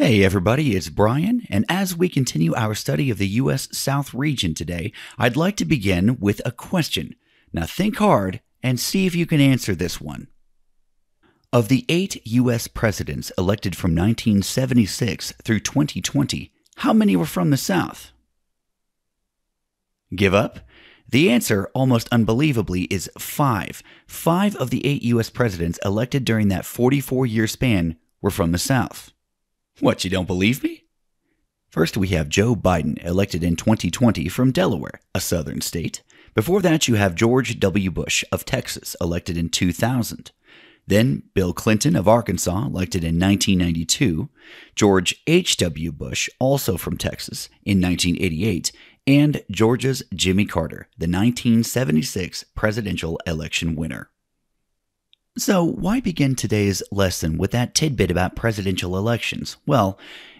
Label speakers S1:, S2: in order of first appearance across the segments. S1: Hey everybody, it's Brian, and as we continue our study of the U.S. South region today, I'd like to begin with a question. Now think hard and see if you can answer this one. Of the eight U.S. presidents elected from 1976 through 2020, how many were from the South? Give up? The answer, almost unbelievably, is five. Five of the eight U.S. presidents elected during that 44 year span were from the South. What, you don't believe me? First, we have Joe Biden, elected in 2020 from Delaware, a southern state. Before that, you have George W. Bush of Texas, elected in 2000. Then Bill Clinton of Arkansas, elected in 1992, George H.W. Bush, also from Texas, in 1988, and Georgia's Jimmy Carter, the 1976 presidential election winner. So, why begin today's lesson with that tidbit about presidential elections? Well,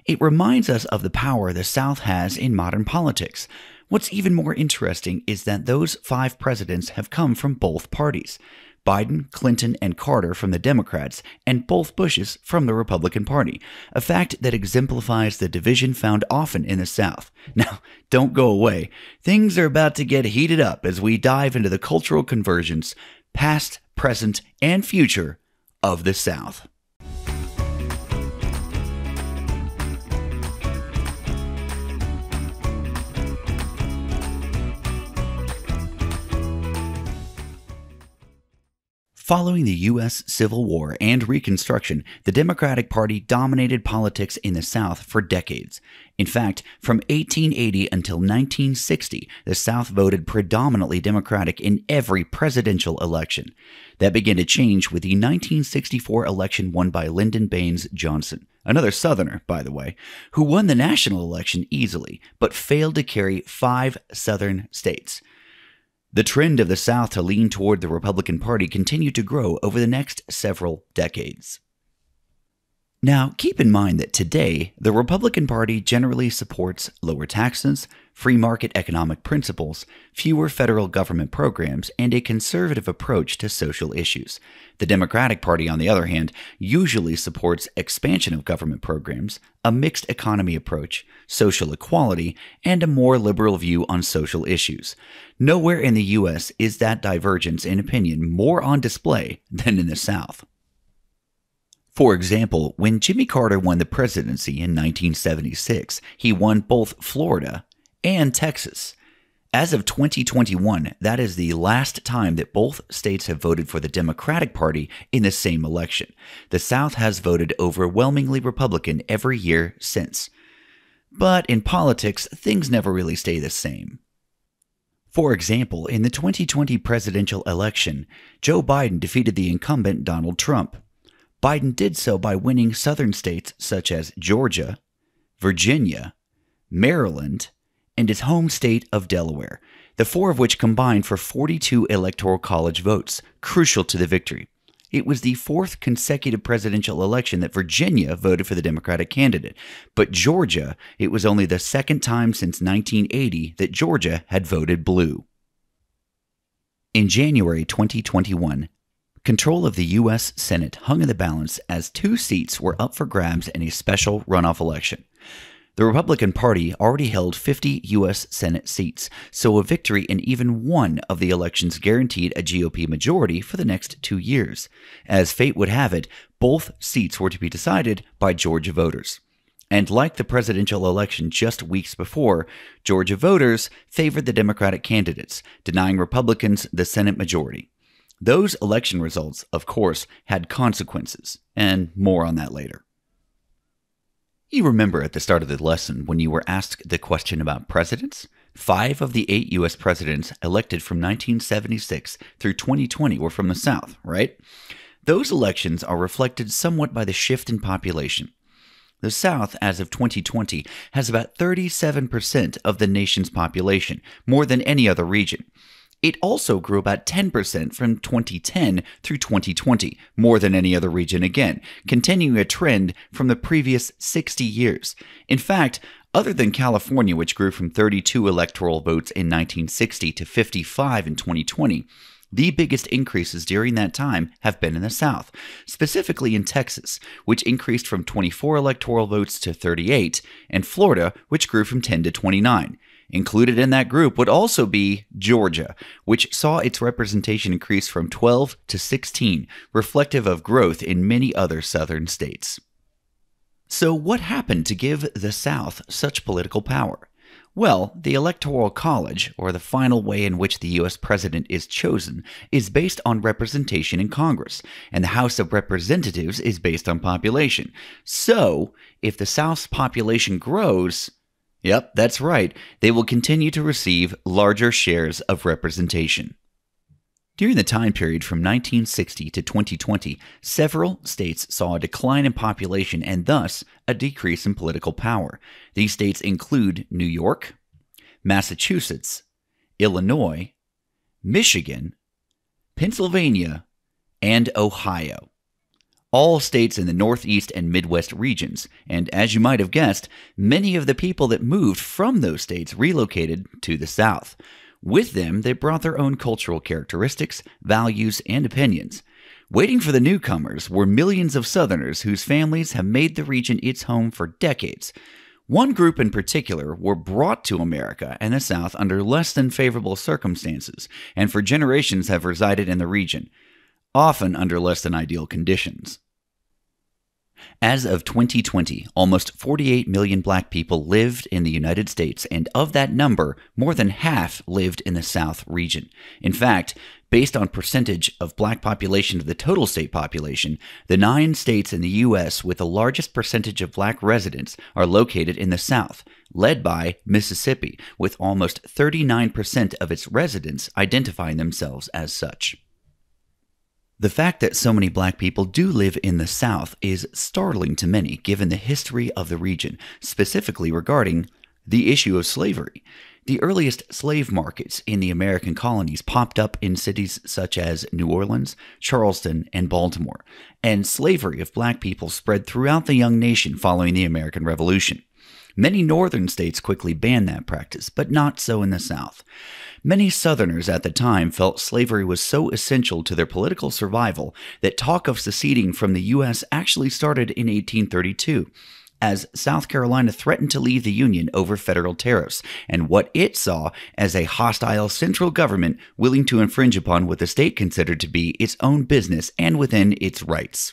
S1: it reminds us of the power the South has in modern politics. What's even more interesting is that those five presidents have come from both parties Biden, Clinton, and Carter from the Democrats, and both Bushes from the Republican Party, a fact that exemplifies the division found often in the South. Now, don't go away. Things are about to get heated up as we dive into the cultural convergence past, present, and future of the South. Following the U.S. Civil War and Reconstruction, the Democratic Party dominated politics in the South for decades. In fact, from 1880 until 1960, the South voted predominantly Democratic in every presidential election. That began to change with the 1964 election won by Lyndon Baines Johnson, another Southerner, by the way, who won the national election easily, but failed to carry five Southern states. The trend of the South to lean toward the Republican Party continued to grow over the next several decades. Now, keep in mind that today, the Republican Party generally supports lower taxes, free market economic principles, fewer federal government programs, and a conservative approach to social issues. The Democratic Party, on the other hand, usually supports expansion of government programs, a mixed economy approach, social equality, and a more liberal view on social issues. Nowhere in the U.S. is that divergence in opinion more on display than in the South. For example, when Jimmy Carter won the presidency in 1976, he won both Florida and Texas. As of 2021, that is the last time that both states have voted for the Democratic Party in the same election. The South has voted overwhelmingly Republican every year since. But in politics, things never really stay the same. For example, in the 2020 presidential election, Joe Biden defeated the incumbent Donald Trump. Biden did so by winning southern states such as Georgia, Virginia, Maryland, and his home state of Delaware, the four of which combined for 42 Electoral College votes, crucial to the victory. It was the fourth consecutive presidential election that Virginia voted for the Democratic candidate, but Georgia, it was only the second time since 1980 that Georgia had voted blue. In January 2021, control of the U.S. Senate hung in the balance as two seats were up for grabs in a special runoff election. The Republican Party already held 50 U.S. Senate seats, so a victory in even one of the elections guaranteed a GOP majority for the next two years. As fate would have it, both seats were to be decided by Georgia voters. And like the presidential election just weeks before, Georgia voters favored the Democratic candidates, denying Republicans the Senate majority. Those election results, of course, had consequences, and more on that later. You remember at the start of the lesson when you were asked the question about presidents? Five of the eight U.S. presidents elected from 1976 through 2020 were from the South, right? Those elections are reflected somewhat by the shift in population. The South, as of 2020, has about 37% of the nation's population, more than any other region. It also grew about 10% from 2010 through 2020, more than any other region again, continuing a trend from the previous 60 years. In fact, other than California, which grew from 32 electoral votes in 1960 to 55 in 2020, the biggest increases during that time have been in the South, specifically in Texas, which increased from 24 electoral votes to 38, and Florida, which grew from 10 to 29. Included in that group would also be Georgia, which saw its representation increase from 12 to 16, reflective of growth in many other southern states. So, what happened to give the South such political power? Well, the Electoral College, or the final way in which the U.S. president is chosen, is based on representation in Congress, and the House of Representatives is based on population. So, if the South's population grows, Yep, that's right. They will continue to receive larger shares of representation. During the time period from 1960 to 2020, several states saw a decline in population and thus a decrease in political power. These states include New York, Massachusetts, Illinois, Michigan, Pennsylvania, and Ohio all states in the Northeast and Midwest regions. And as you might have guessed, many of the people that moved from those states relocated to the South. With them, they brought their own cultural characteristics, values, and opinions. Waiting for the newcomers were millions of Southerners whose families have made the region its home for decades. One group in particular were brought to America and the South under less than favorable circumstances, and for generations have resided in the region often under less than ideal conditions. As of 2020, almost 48 million black people lived in the United States, and of that number, more than half lived in the South region. In fact, based on percentage of black population to the total state population, the nine states in the U.S. with the largest percentage of black residents are located in the South, led by Mississippi, with almost 39% of its residents identifying themselves as such. The fact that so many black people do live in the South is startling to many given the history of the region, specifically regarding the issue of slavery. The earliest slave markets in the American colonies popped up in cities such as New Orleans, Charleston, and Baltimore, and slavery of black people spread throughout the young nation following the American Revolution. Many northern states quickly banned that practice, but not so in the South. Many Southerners at the time felt slavery was so essential to their political survival that talk of seceding from the U.S. actually started in 1832 as South Carolina threatened to leave the Union over federal tariffs and what it saw as a hostile central government willing to infringe upon what the state considered to be its own business and within its rights.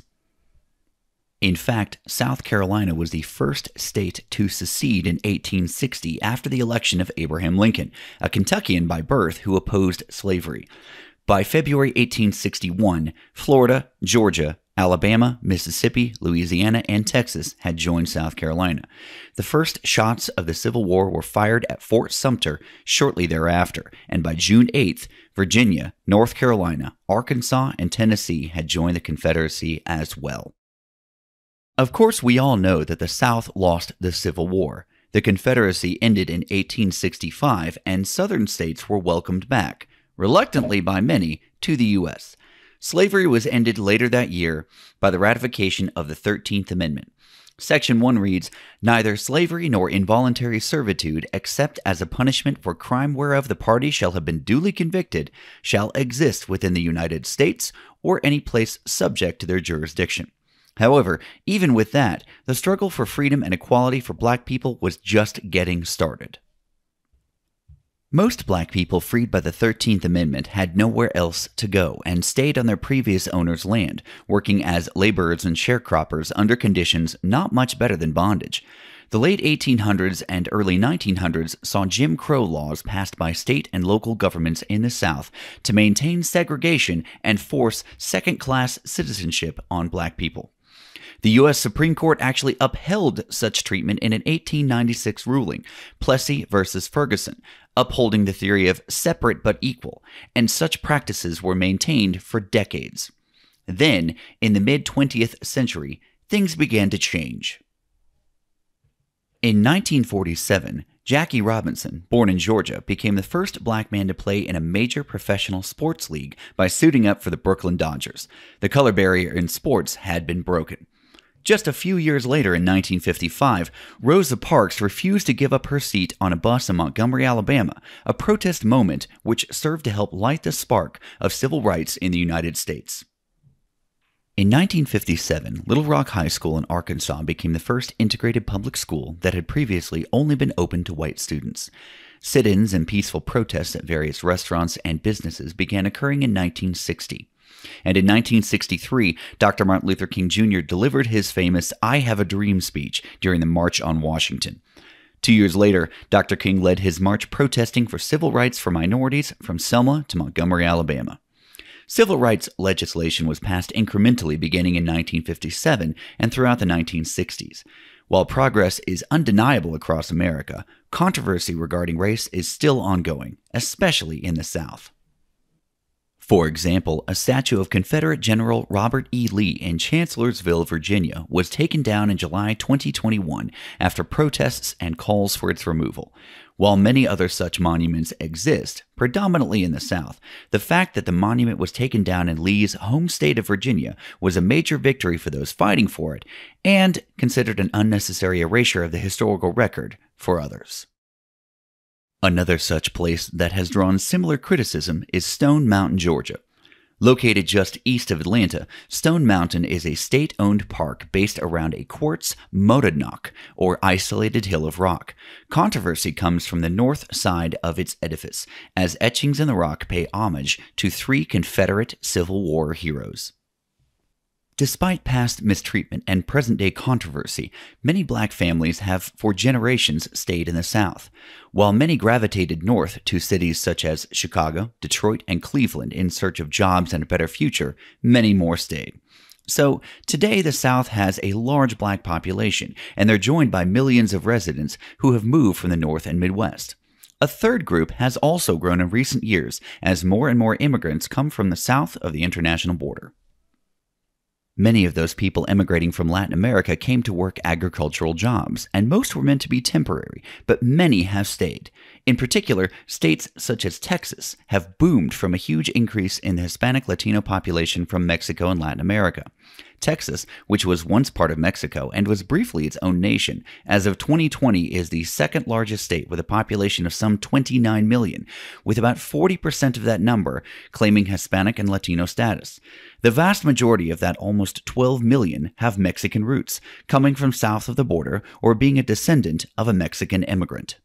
S1: In fact, South Carolina was the first state to secede in 1860 after the election of Abraham Lincoln, a Kentuckian by birth who opposed slavery. By February 1861, Florida, Georgia, Alabama, Mississippi, Louisiana, and Texas had joined South Carolina. The first shots of the Civil War were fired at Fort Sumter shortly thereafter, and by June 8th, Virginia, North Carolina, Arkansas, and Tennessee had joined the Confederacy as well. Of course, we all know that the South lost the Civil War. The Confederacy ended in 1865, and Southern states were welcomed back, reluctantly by many, to the U.S. Slavery was ended later that year by the ratification of the 13th Amendment. Section 1 reads Neither slavery nor involuntary servitude, except as a punishment for crime whereof the party shall have been duly convicted, shall exist within the United States or any place subject to their jurisdiction. However, even with that, the struggle for freedom and equality for black people was just getting started. Most black people freed by the 13th Amendment had nowhere else to go and stayed on their previous owner's land, working as laborers and sharecroppers under conditions not much better than bondage. The late 1800s and early 1900s saw Jim Crow laws passed by state and local governments in the South to maintain segregation and force second class citizenship on black people. The U.S. Supreme Court actually upheld such treatment in an 1896 ruling, Plessy versus Ferguson, upholding the theory of separate but equal, and such practices were maintained for decades. Then, in the mid 20th century, things began to change. In 1947, Jackie Robinson, born in Georgia, became the first black man to play in a major professional sports league by suiting up for the Brooklyn Dodgers. The color barrier in sports had been broken. Just a few years later, in 1955, Rosa Parks refused to give up her seat on a bus in Montgomery, Alabama, a protest moment which served to help light the spark of civil rights in the United States. In 1957, Little Rock High School in Arkansas became the first integrated public school that had previously only been open to white students. Sit ins and peaceful protests at various restaurants and businesses began occurring in 1960. And in 1963, Dr. Martin Luther King Jr. delivered his famous I Have a Dream speech during the March on Washington. Two years later, Dr. King led his march protesting for civil rights for minorities from Selma to Montgomery, Alabama. Civil rights legislation was passed incrementally beginning in 1957 and throughout the 1960s. While progress is undeniable across America, controversy regarding race is still ongoing, especially in the South. For example, a statue of Confederate General Robert E. Lee in Charlottesville, Virginia, was taken down in July 2021 after protests and calls for its removal. While many other such monuments exist, predominantly in the South, the fact that the monument was taken down in Lee's home state of Virginia was a major victory for those fighting for it and considered an unnecessary erasure of the historical record for others. Another such place that has drawn similar criticism is Stone Mountain, Georgia. Located just east of Atlanta, Stone Mountain is a state owned park based around a quartz monadnock, or isolated hill of rock. Controversy comes from the north side of its edifice, as etchings in the rock pay homage to three Confederate Civil War heroes. Despite past mistreatment and present day controversy, many black families have for generations stayed in the South, while many gravitated north to cities such as Chicago, Detroit, and Cleveland in search of jobs and a better future, many more stayed. So, today the South has a large black population, and they're joined by millions of residents who have moved from the North and Midwest. A third group has also grown in recent years as more and more immigrants come from the south of the international border. Many of those people emigrating from Latin America came to work agricultural jobs, and most were meant to be temporary, but many have stayed. In particular, states such as Texas have boomed from a huge increase in the Hispanic Latino population from Mexico and Latin America. Texas, which was once part of Mexico and was briefly its own nation, as of 2020 is the second largest state with a population of some 29 million, with about 40% of that number claiming Hispanic and Latino status. The vast majority of that almost 12 million have Mexican roots, coming from south of the border or being a descendant of a Mexican immigrant.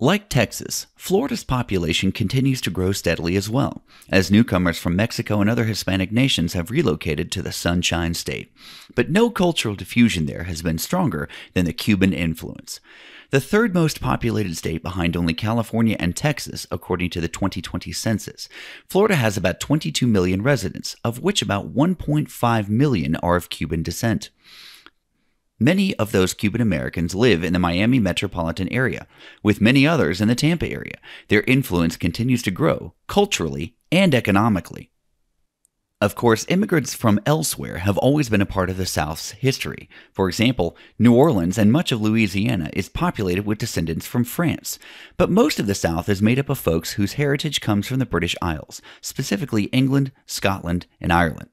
S1: Like Texas, Florida's population continues to grow steadily as well, as newcomers from Mexico and other Hispanic nations have relocated to the Sunshine State. But no cultural diffusion there has been stronger than the Cuban influence. The third most populated state behind only California and Texas, according to the 2020 census, Florida has about 22 million residents, of which about 1.5 million are of Cuban descent. Many of those Cuban Americans live in the Miami metropolitan area, with many others in the Tampa area. Their influence continues to grow, culturally and economically. Of course, immigrants from elsewhere have always been a part of the South's history. For example, New Orleans and much of Louisiana is populated with descendants from France. But most of the South is made up of folks whose heritage comes from the British Isles, specifically England, Scotland, and Ireland.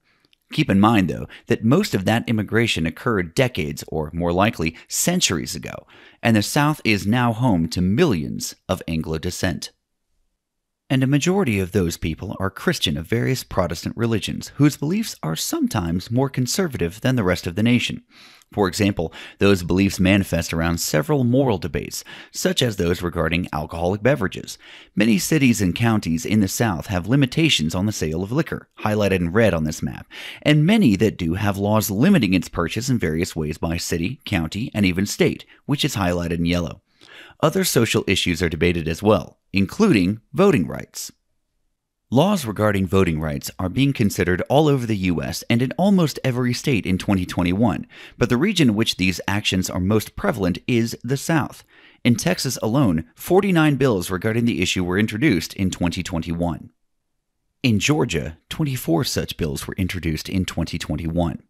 S1: Keep in mind, though, that most of that immigration occurred decades, or more likely, centuries ago, and the South is now home to millions of Anglo descent. And a majority of those people are Christian of various Protestant religions, whose beliefs are sometimes more conservative than the rest of the nation. For example, those beliefs manifest around several moral debates, such as those regarding alcoholic beverages. Many cities and counties in the South have limitations on the sale of liquor, highlighted in red on this map, and many that do have laws limiting its purchase in various ways by city, county, and even state, which is highlighted in yellow. Other social issues are debated as well, including voting rights. Laws regarding voting rights are being considered all over the U.S. and in almost every state in 2021, but the region in which these actions are most prevalent is the South. In Texas alone, 49 bills regarding the issue were introduced in 2021. In Georgia, 24 such bills were introduced in 2021.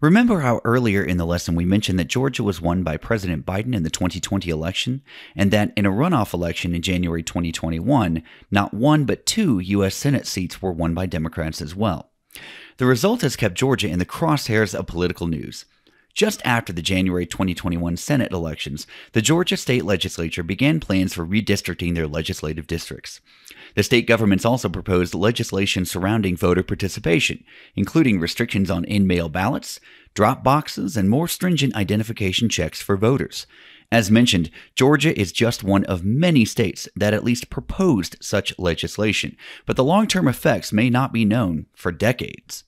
S1: Remember how earlier in the lesson we mentioned that Georgia was won by President Biden in the 2020 election, and that in a runoff election in January 2021, not one but two U.S. Senate seats were won by Democrats as well. The result has kept Georgia in the crosshairs of political news. Just after the January 2021 Senate elections, the Georgia state legislature began plans for redistricting their legislative districts. The state governments also proposed legislation surrounding voter participation, including restrictions on in mail ballots, drop boxes, and more stringent identification checks for voters. As mentioned, Georgia is just one of many states that at least proposed such legislation, but the long term effects may not be known for decades.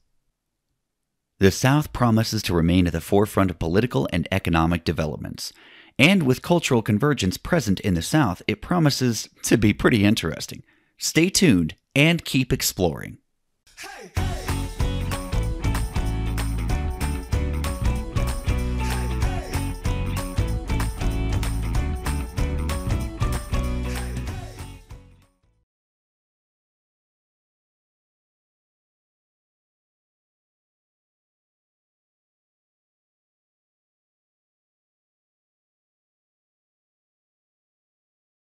S1: The South promises to remain at the forefront of political and economic developments. And with cultural convergence present in the South, it promises to be pretty interesting. Stay tuned and keep exploring. Hey.